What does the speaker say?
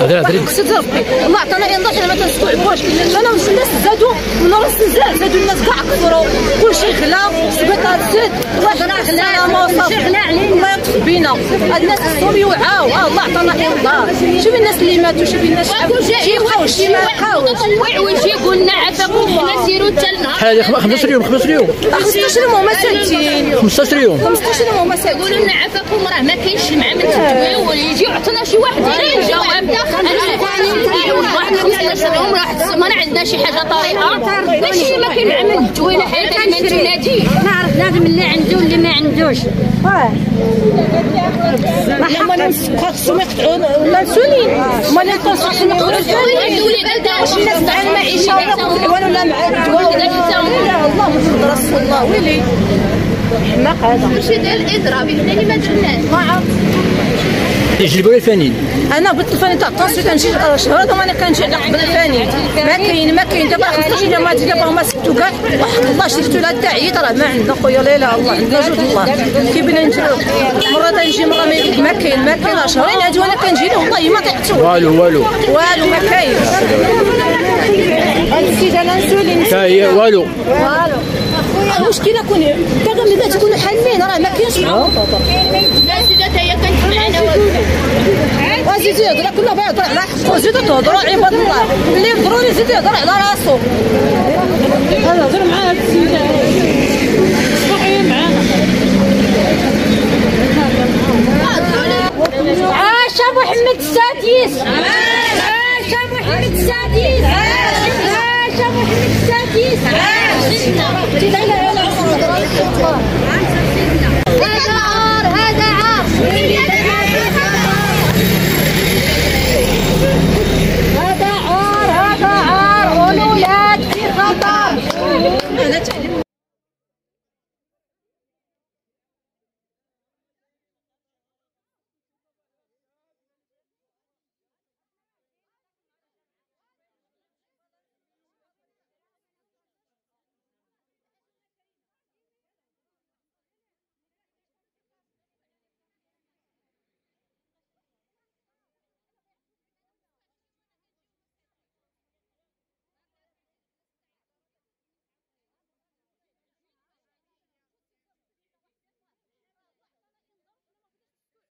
هضري قصد ربي الله عطانا يلا حنا ما تنستوعبوش أنا واش الناس زادوا من راس الزاد زادوا الناس كاع كثروا. كلشي غلا السبيطار زاد واحد غلا وصافي الله يطف بينا. هاد الناس خصهم يوعاو آه، الله عطانا الله. شوفي الناس اللي ماتوا شوفي الناس شي بقاوش شي ما بقاوش ويجي يقول؟ لنا عفاكم حنا سيروا حتى النهار شحال هذه 15 يوم 15 يوم. 15 يوم هما ساكتين 15 يوم. 15 يوم. هما يقولوا ساكتين لنا عفاكم راه ما كاينش مع من تدويو ويجي يعطينا شي واحد غير الجواب أنا واحد 15 يوم راح ما عندنا شي حاجة طريقة. ماشي ما من التدويله حيت ما تنادي نعرف لازم اللي عنده واللي ما عندوش. هما خصهم يقطعوا المسؤولين هما اللي خصهم يقطعوا المسؤولين الناس مع المعيشه ولا مع الدواء ولا الله. محمد رسول الله ويلي. حماق هذا ماشي ديال الاضراب حنا اللي ما درناش ما عرفت. يجلبوا الفنين أنا قلت الفاني تاع الطاسي كنجي شهر هذا ماني كنجي على قبل الفاني. ما كاين ما كاين. دابا 15 يوم هادي دابا هما سكتوا كاع وحق الله شفتو لها عييت راه ما عندنا. خويا لا لا الله عندنا جود الله. كي بنا نجرو مرة تنجي مرة ما كاين ما كاين شهرين هادي وأنا كنجي له؟ والله ما طيحتو. والو والو. والو ما كاين. هاد السيد أنا نسولي تا هي والو. والو. المشكلة كون كاع ملي تكونوا حالين راه ما كاينش معاهم. الناس اذا هي كانت معنا وزيدوا يهضروا كل واحد يهضر على حقه. زيدوا تهضروا عباد الله. اللي يهضروا يزيد يهضر على راسو. أنا هضر مع هاد السيد صحي معانا عاش ابو حمد السادس. عاش ابو حمد السادس.